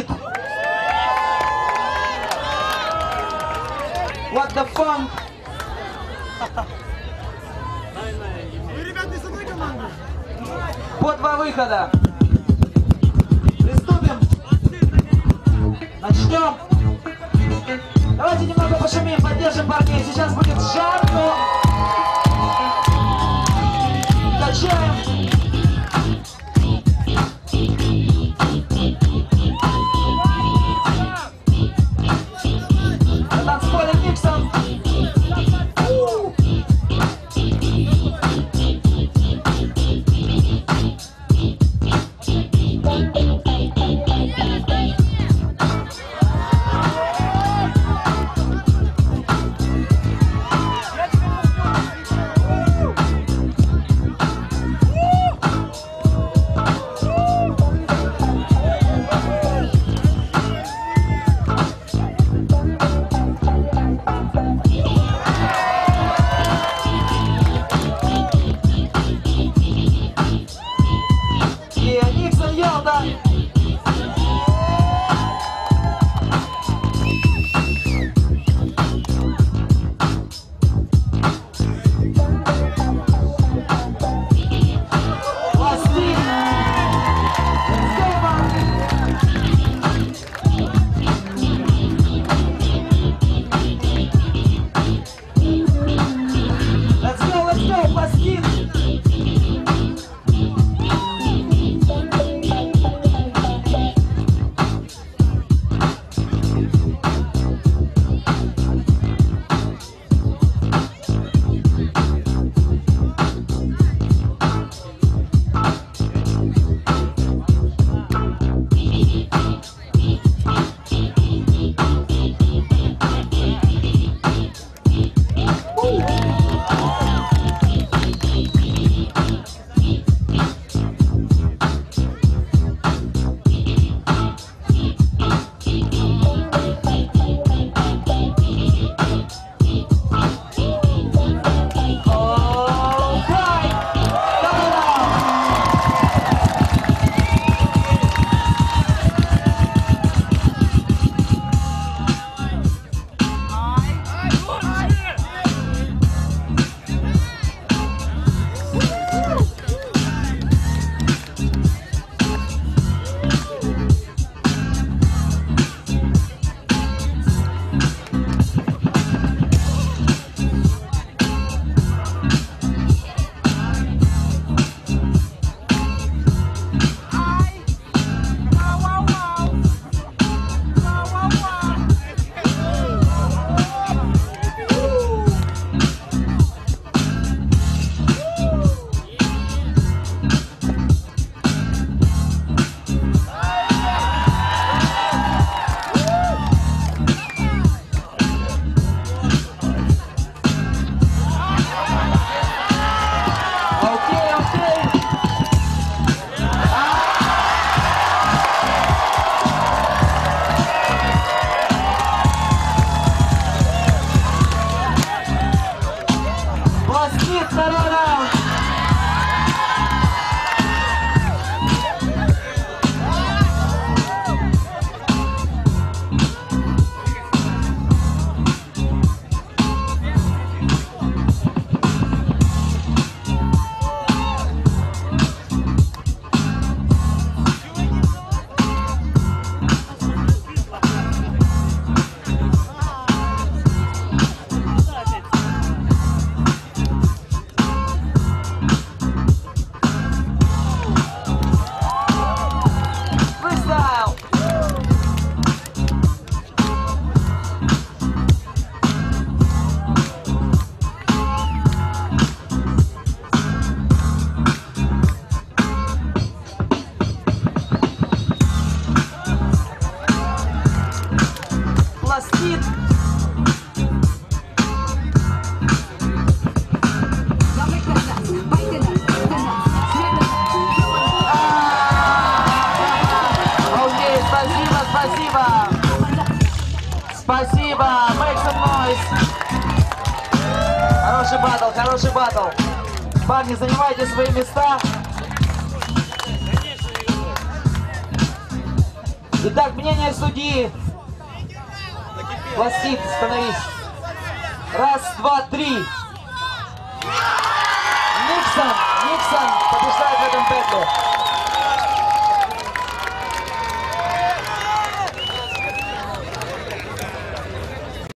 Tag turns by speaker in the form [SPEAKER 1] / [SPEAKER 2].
[SPEAKER 1] Пластит. What the funk?
[SPEAKER 2] Вы, ребят, не с одной команды?
[SPEAKER 1] По два выхода. Приступим. Начнем. Давайте немного пошумим, поддержим парней. Сейчас Пластит. Окей, спасибо, спасибо. Спасибо, make some noise. Хороший батл, хороший батл. Парни, занимайте свои места. Итак, мнение судьи. Пластит, становись. Раз, два, три. Никсон, Никсон побеждает в этом петле.